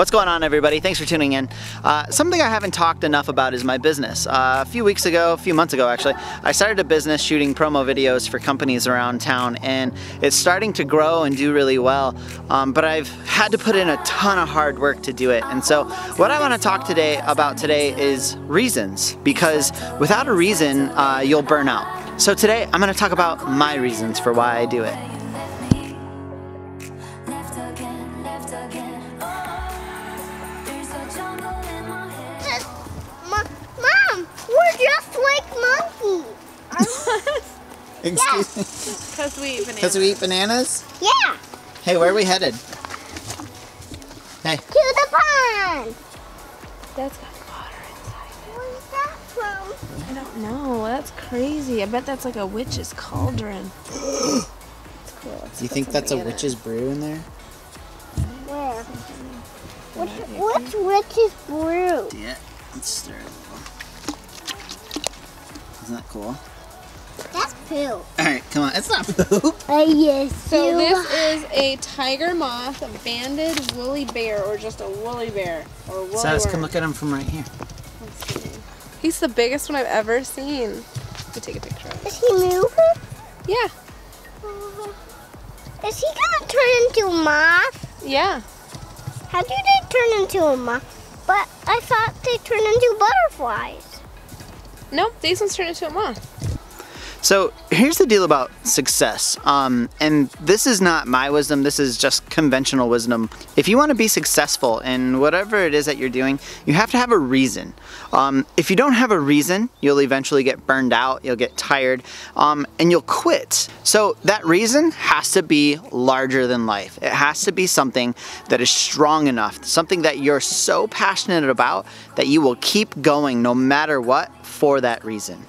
What's going on everybody? Thanks for tuning in. Uh, something I haven't talked enough about is my business. Uh, a few weeks ago, a few months ago actually, I started a business shooting promo videos for companies around town and it's starting to grow and do really well. Um, but I've had to put in a ton of hard work to do it. And so what I want to talk today about today is reasons because without a reason, uh, you'll burn out. So today I'm going to talk about my reasons for why I do it. Excuse me? Because we eat bananas. Because we eat bananas? Yeah, Hey, where are we headed? Hey. to the pond. That's got water inside. Where's that from? I don't know. That's crazy. I bet that's like a witch's cauldron. It's cool. Let's Do you think that's a something it. witch's brew in there? Where? That Which, might be which witch's brew? Yeah. Let's stir it a little. Isn't that cool? That's poo. Alright, come on. It's not poop. Uh, yes, So you- this is a tiger moth, a banded woolly bear, or just a woolly bear, or woolly Silas, worm. come look at him from right here. Let's see. He's the biggest one I've ever seen. Let me take a picture of it. Is he moving? Yeah, Is he gonna turn into a moth? yeah. How do they turn into a moth? But I thought they turn into butterflies. Nope, these ones turn into a moth. So here's the deal about success. Um, and this is not my wisdom, this is just conventional wisdom. If you want to be successful in whatever it is that you're doing, you have to have a reason. Um, if you don't have a reason, you'll eventually get burned out, you'll get tired, um, and you'll quit. So that reason has to be larger than life. It has to be something that is strong enough, something that you're so passionate about that you will keep going no matter what for that reason.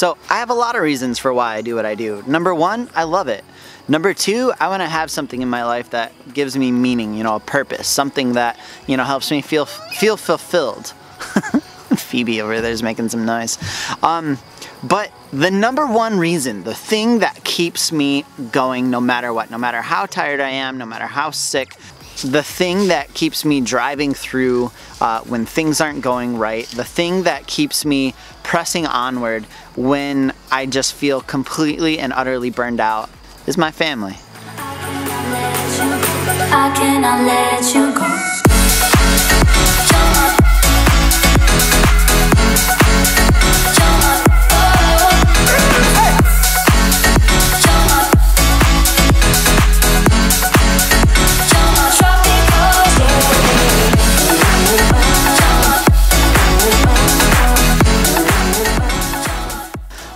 So I have a lot of reasons for why I do what I do. Number one, I love it. Number two, I want to have something in my life that gives me meaning, you know, a purpose, something that you know helps me feel feel fulfilled. Phoebe over there is making some noise. Um, but the number one reason, the thing that keeps me going no matter what, no matter how tired I am, no matter how sick, the thing that keeps me driving through uh, when things aren't going right, the thing that keeps me pressing onward when I just feel completely and utterly burned out is my family.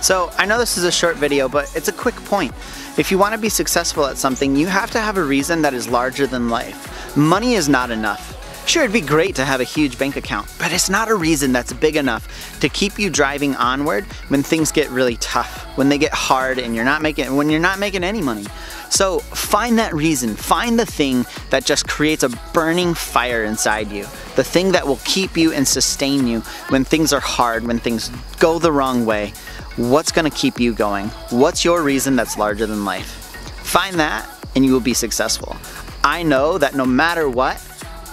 So I know this is a short video, but it's a quick point. If you want to be successful at something, you have to have a reason that is larger than life. Money is not enough. Sure, it'd be great to have a huge bank account, but it's not a reason that's big enough to keep you driving onward when things get really tough, when they get hard and you're not making when you're not making any money. So find that reason, find the thing that just creates a burning fire inside you, the thing that will keep you and sustain you when things are hard, when things go the wrong way. What's gonna keep you going? What's your reason that's larger than life? Find that and you will be successful. I know that no matter what,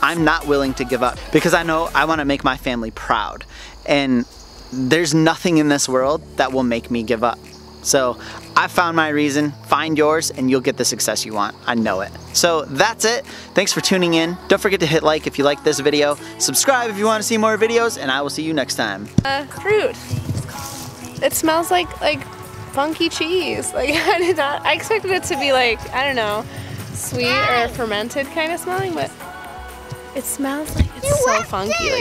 I'm not willing to give up because I know I wanna make my family proud. And there's nothing in this world that will make me give up. So I found my reason, find yours, and you'll get the success you want. I know it. So that's it. Thanks for tuning in. Don't forget to hit like if you like this video, subscribe if you want to see more videos, and I will see you next time. Uh, fruit. It smells like like funky cheese. Like I did not. I expected it to be like I don't know, sweet or fermented kind of smelling, but it smells like it's so funky. Like